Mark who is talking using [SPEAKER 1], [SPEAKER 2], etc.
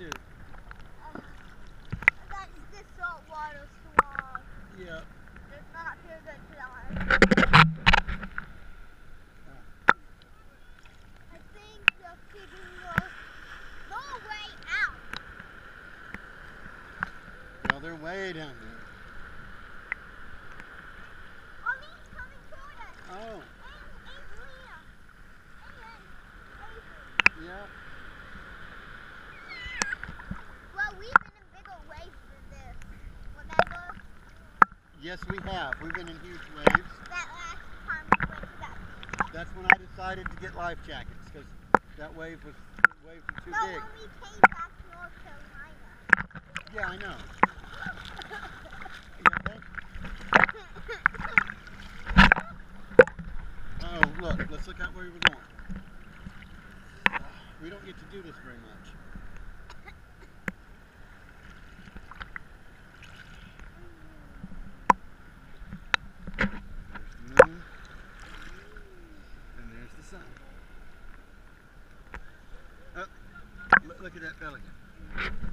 [SPEAKER 1] too.
[SPEAKER 2] That is saltwater.
[SPEAKER 1] Yeah.
[SPEAKER 2] Not. I think the will go way out.
[SPEAKER 1] Well, they're way down there. Yes, we have. We've been in huge waves.
[SPEAKER 2] That last time we went to that.
[SPEAKER 1] That's when I decided to get life jackets because that wave was waves were too No, big. when
[SPEAKER 2] we came back to North Carolina.
[SPEAKER 1] Yeah, I know. Okay? Oh, look. Let's look out where we were going. We don't get to do this very much. Sun. Oh, look, at that pelican.